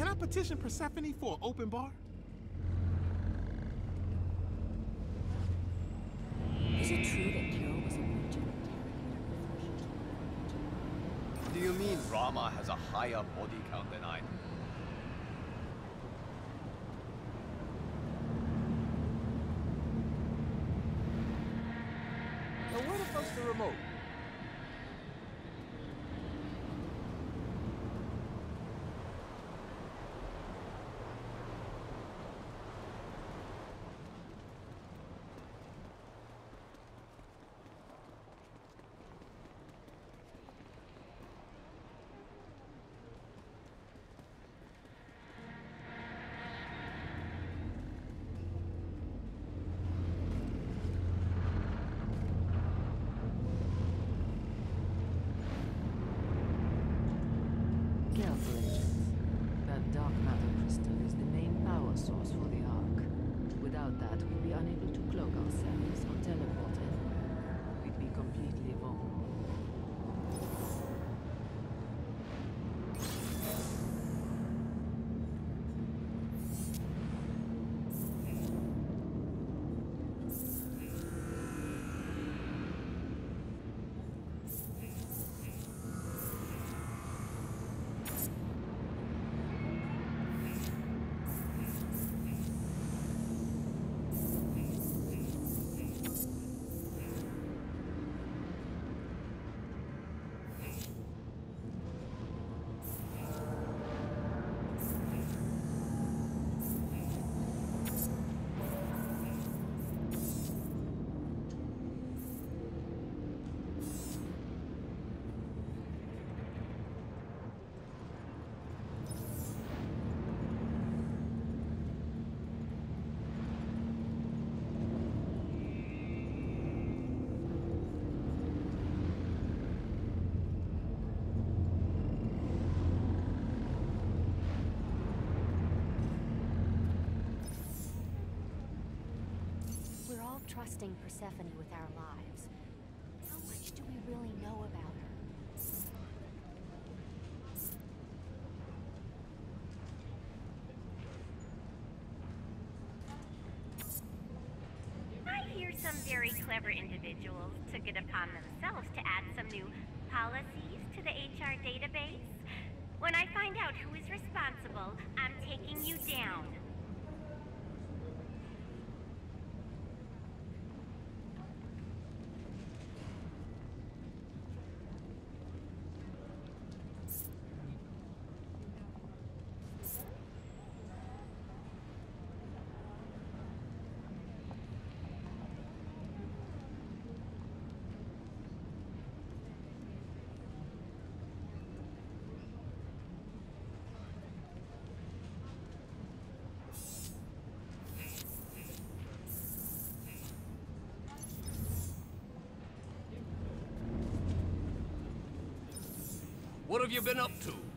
Can I petition Persephone for an open bar? Is it true that Carol was a virgin? Do you mean Rama has a higher body count than I do? Now where the fuck's the remote? Trusting Persephone with our lives. How much do we really know about her? I hear some very clever individuals took it upon themselves to add some new policies to the HR database. When I find out who is responsible, I'm taking you down. What have you been up to?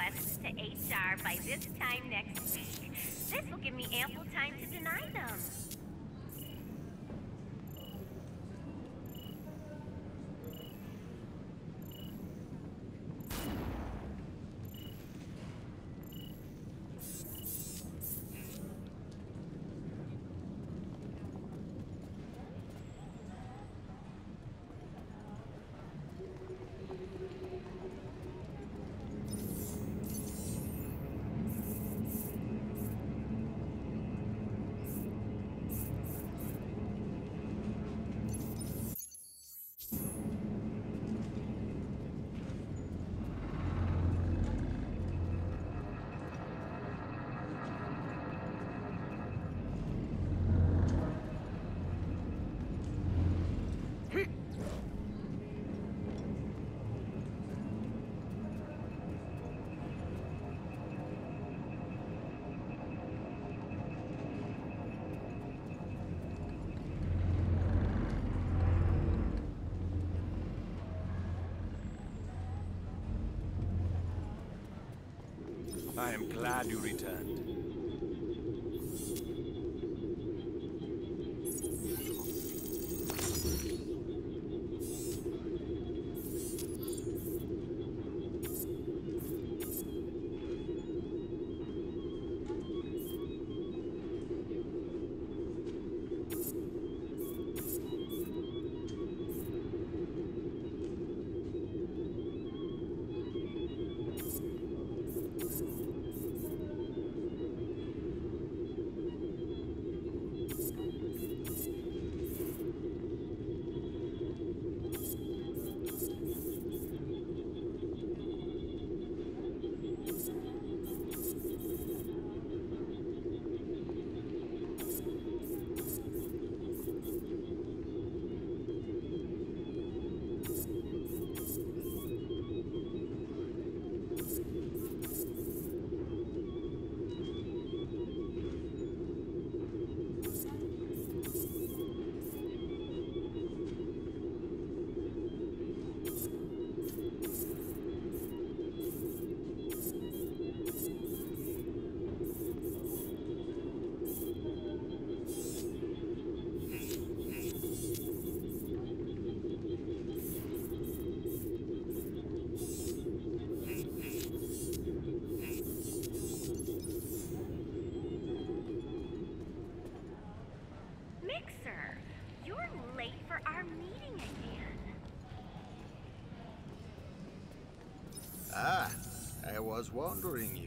Requests to HR by this time next week. This will give me ample time to deny them. Glad you returned. Was wondering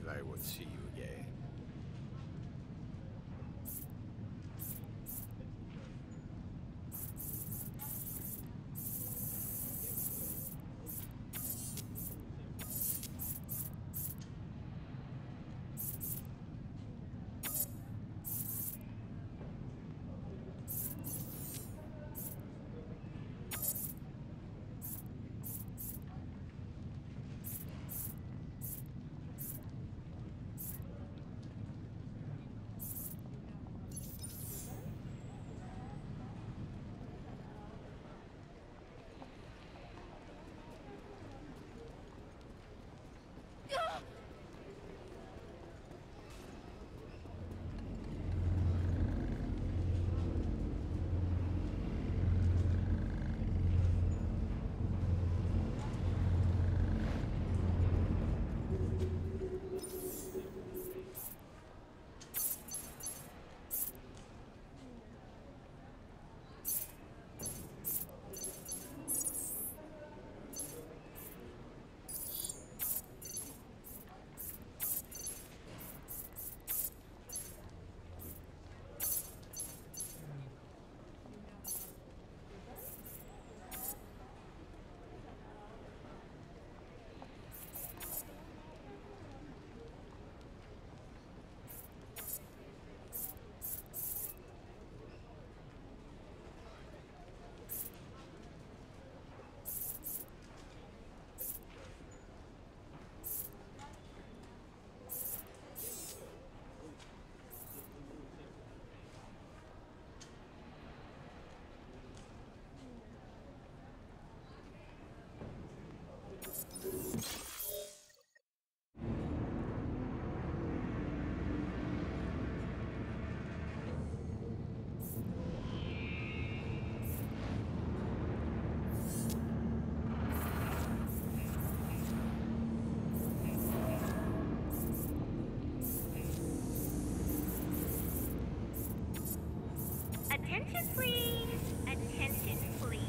Attention, please. Attention, please.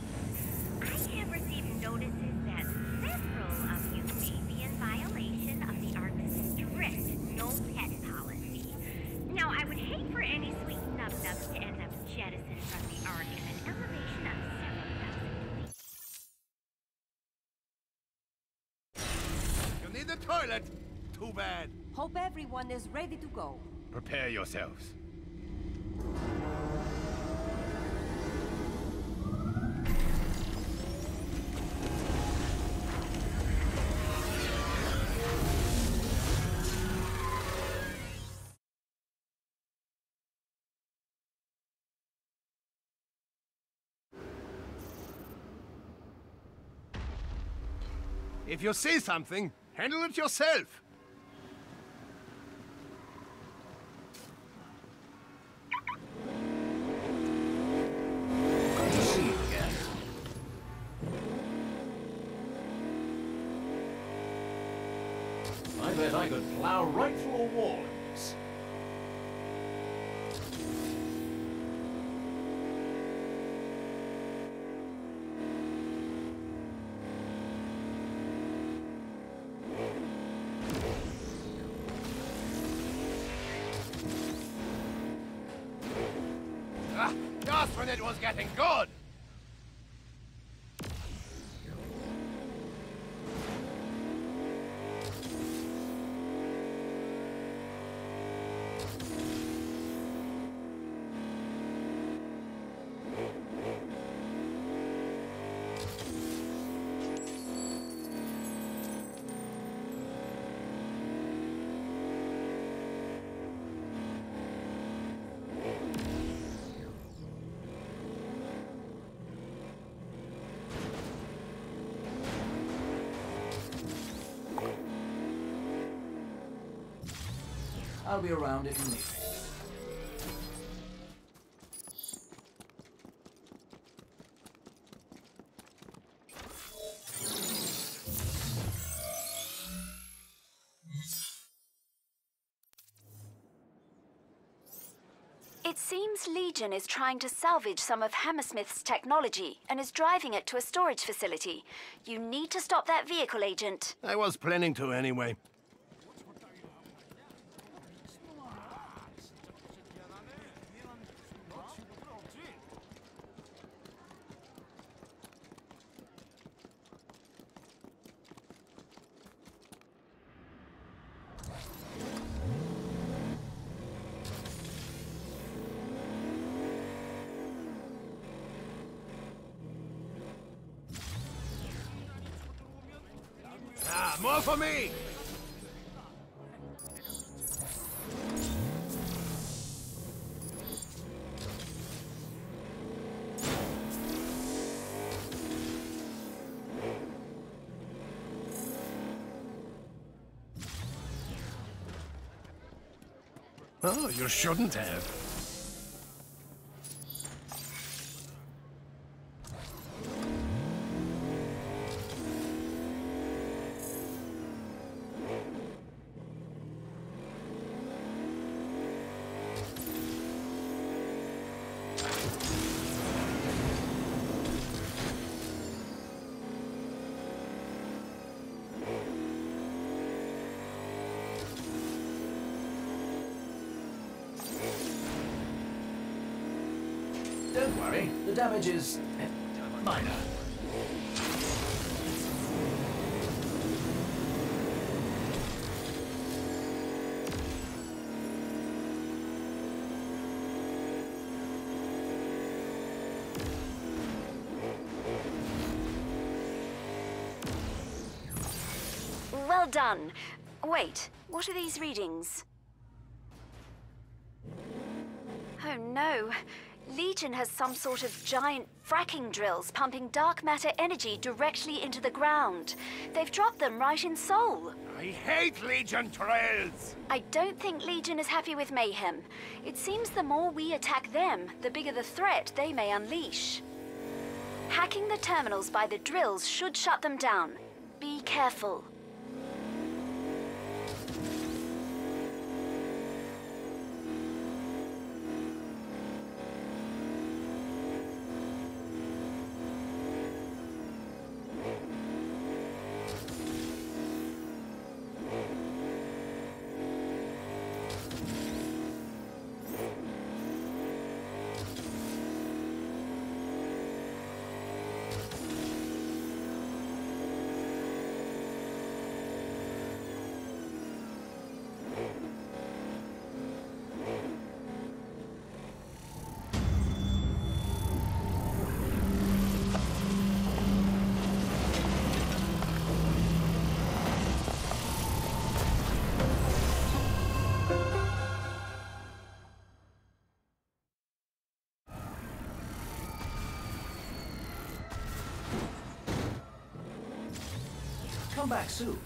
I have received notices that several of you may be in violation of the Ark's strict no pet policy. Now, I would hate for any sweet nub-nubs to end up jettisoned from the Ark in an elevation of several thousand feet. You need the toilet? Too bad. Hope everyone is ready to go. Prepare yourselves. If you see something, handle it yourself. I bet I could plow right through a wall in this. Ah, just when it was getting good. I'll be around if you need me. It seems Legion is trying to salvage some of Hammersmith's technology and is driving it to a storage facility. You need to stop that vehicle, Agent. I was planning to anyway. Ah, more for me! Oh, you shouldn't have. The damage is minor. Well done. Wait, what are these readings? Oh no. Legion has some sort of giant fracking drills pumping dark matter energy directly into the ground. They've dropped them right in Seoul. I hate Legion trails! I don't think Legion is happy with mayhem. It seems the more we attack them, the bigger the threat they may unleash. Hacking the terminals by the drills should shut them down. Be careful. Come back soon.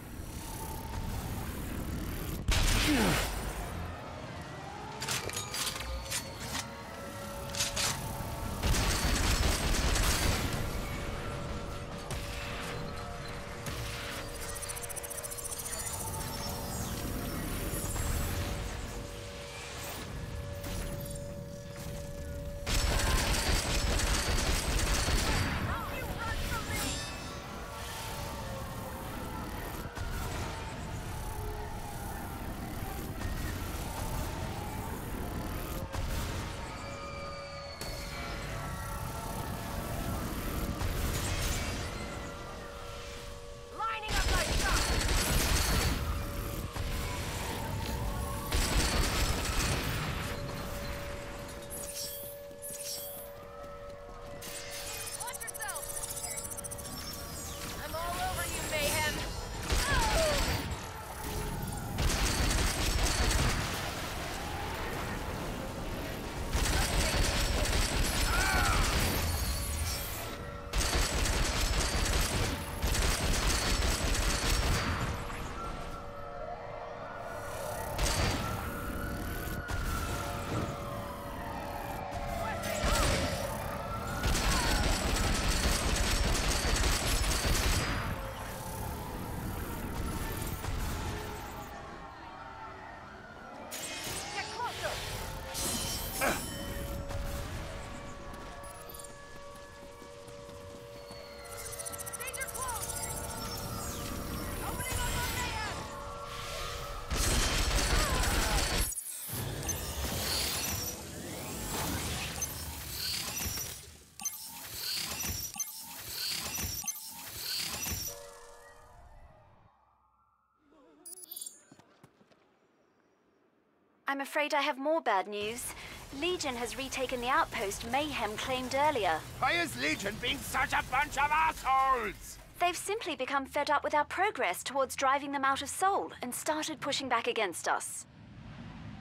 I'm afraid I have more bad news. Legion has retaken the outpost Mayhem claimed earlier. Why is Legion being such a bunch of assholes? They've simply become fed up with our progress towards driving them out of Seoul and started pushing back against us.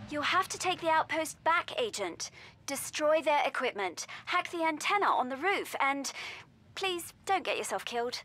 You'll have to take the outpost back, Agent. Destroy their equipment, hack the antenna on the roof, and please don't get yourself killed.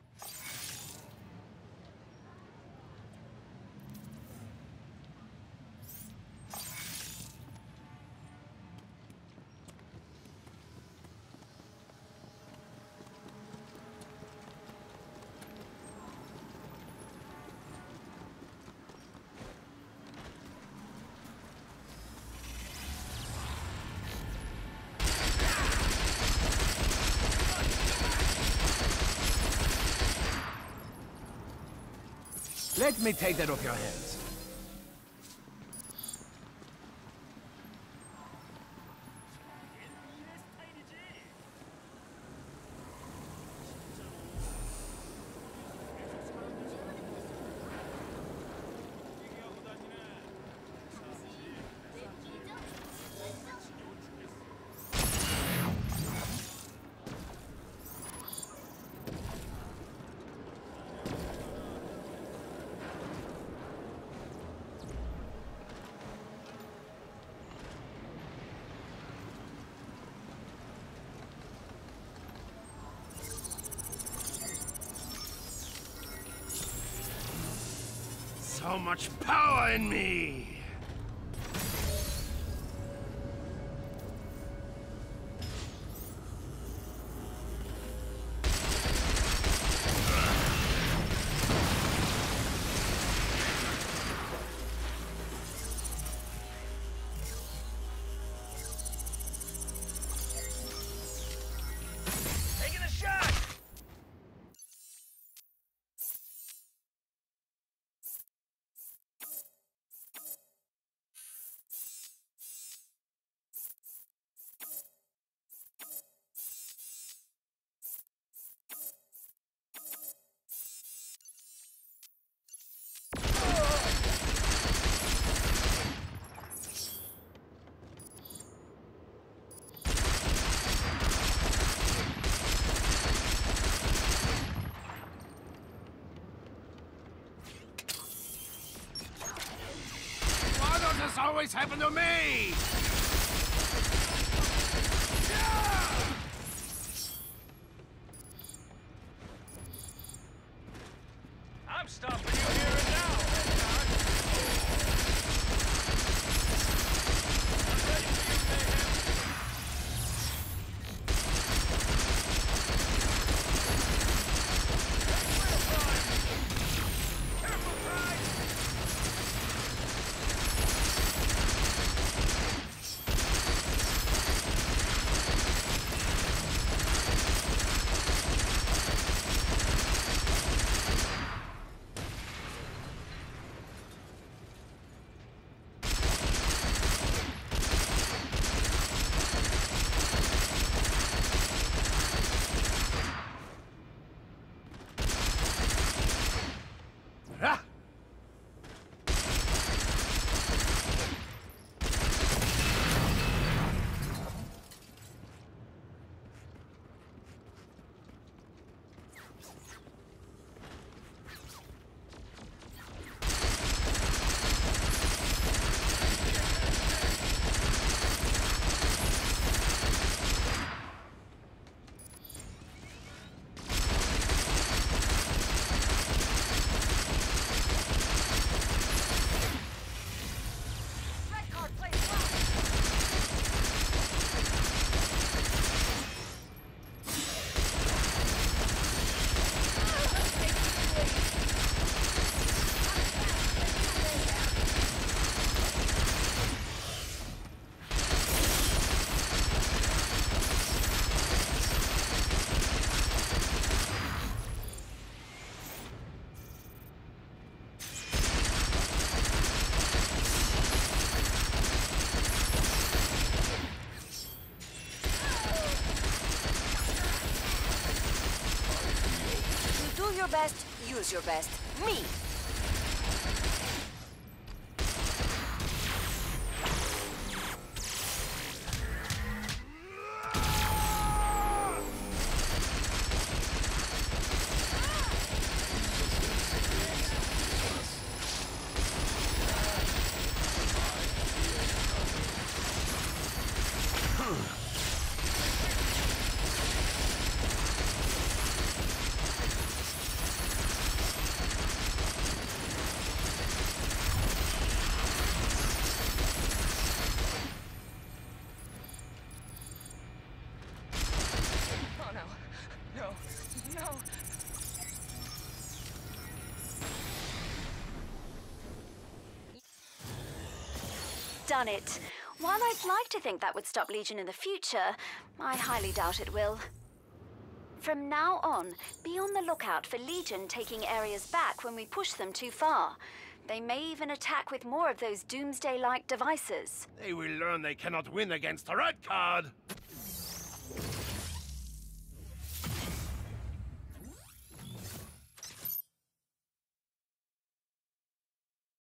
Let me take that off your hands. So much power in me! Always happen to me? I'm stuck. best, use your best. Me! Done it. While I'd like to think that would stop Legion in the future, I highly doubt it will. From now on, be on the lookout for Legion taking areas back when we push them too far. They may even attack with more of those doomsday like devices. They will learn they cannot win against the red card.